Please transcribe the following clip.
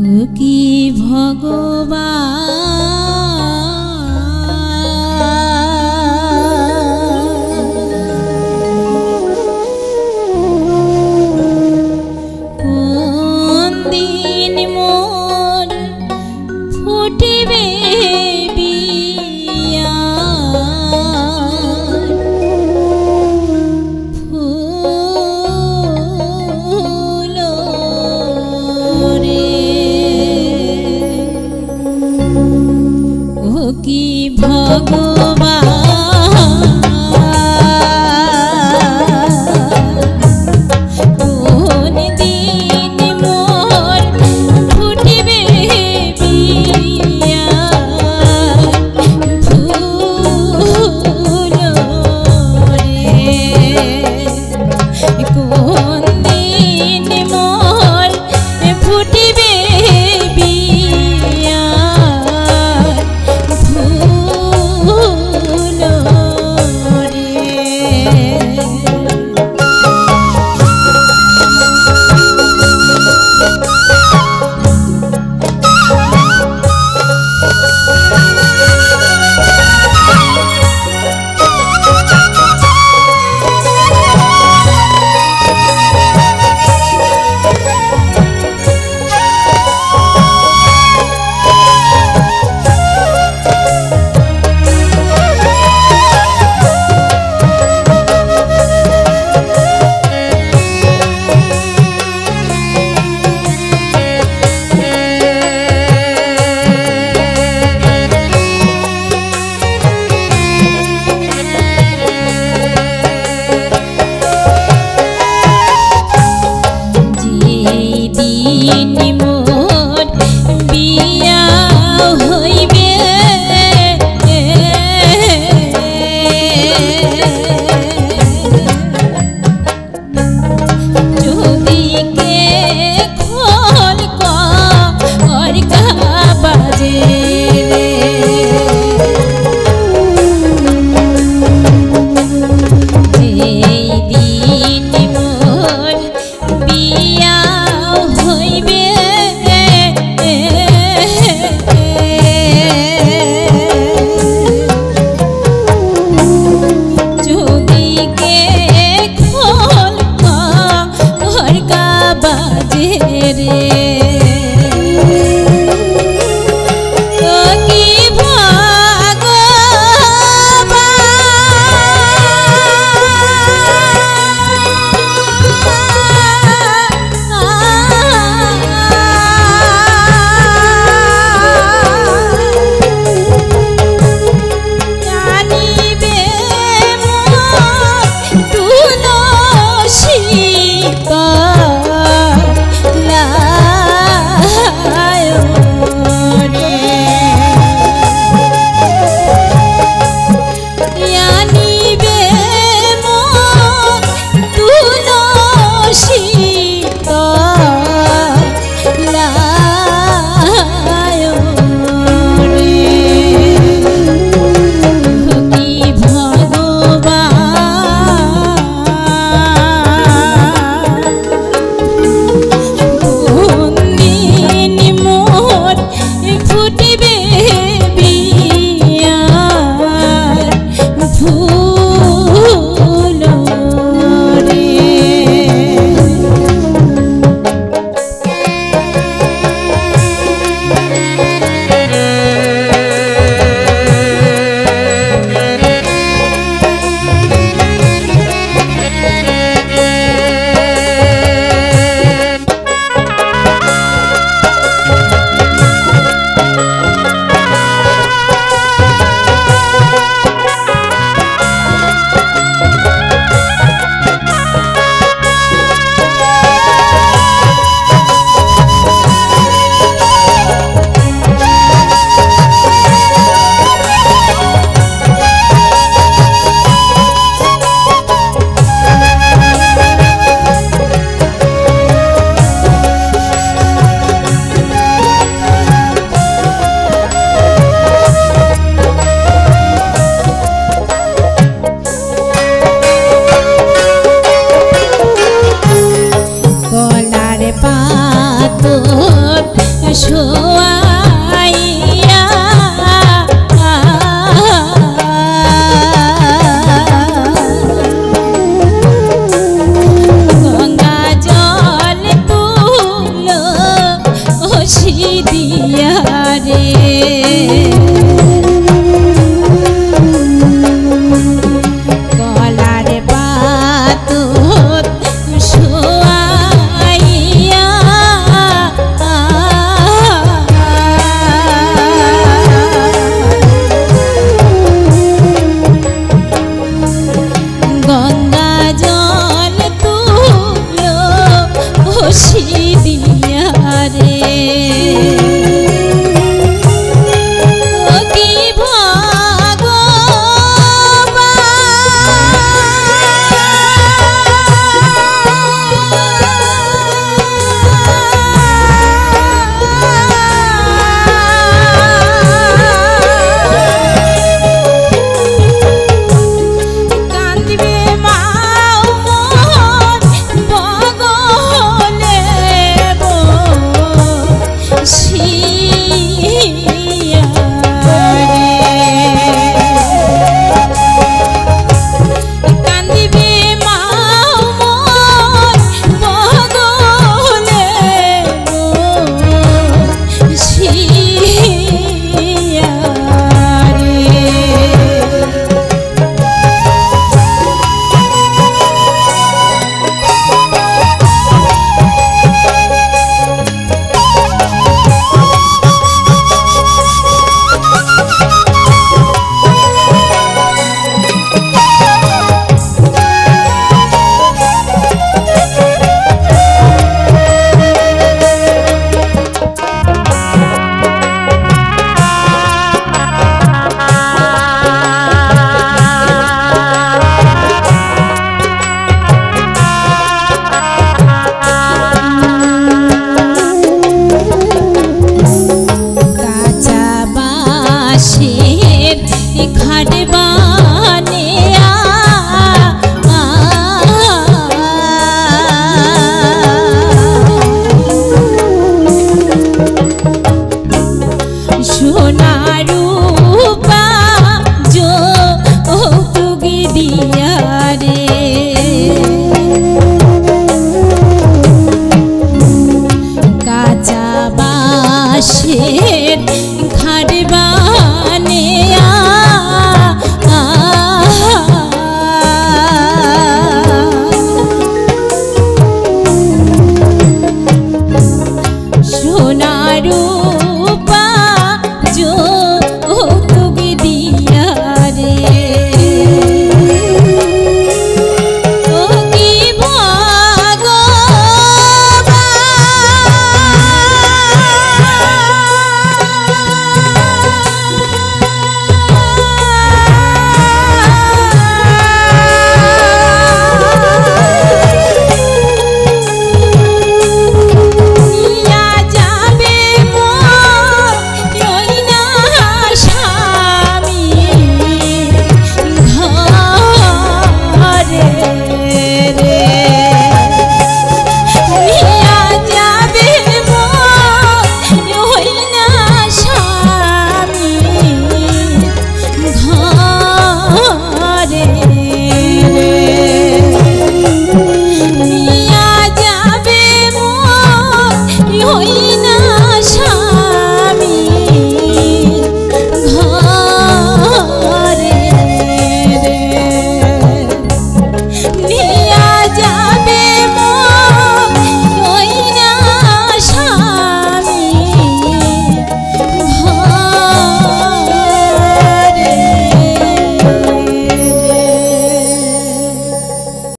ও কি ভগবান? কোন দিন মোর ফুটিবে